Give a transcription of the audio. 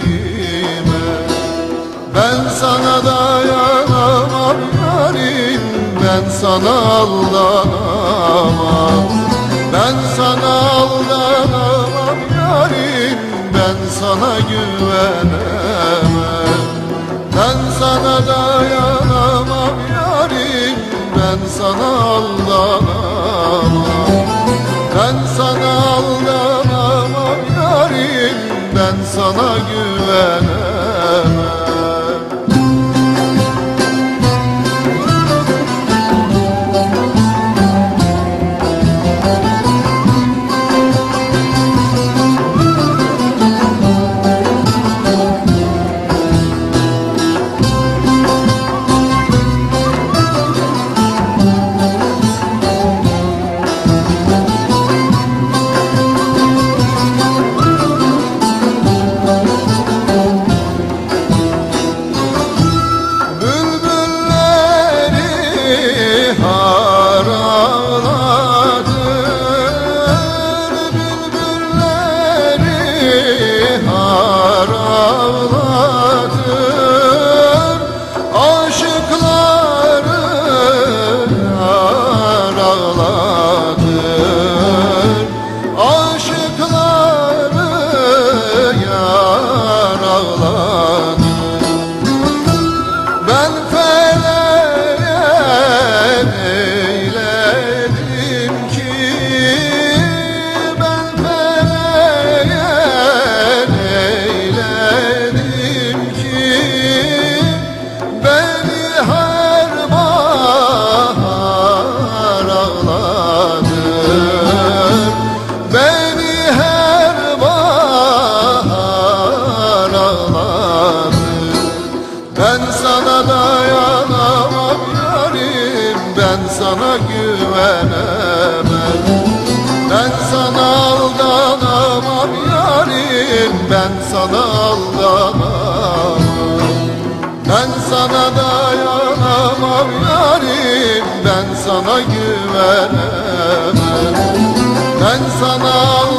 sevdiğime. Ben sana dayanamam yarim Ben sana aldanamam. Ben sana aldanamam yarim Ben sana güvenemem. Ben sana dayanamam yarim Ben sana aldanamam. Ben sana güvenemem güvenemem. Ben sana aldanamam yarim Ben sana aldanamam. Ben sana dayanamam yarim Ben sana güvenemem. Ben sana aldanamam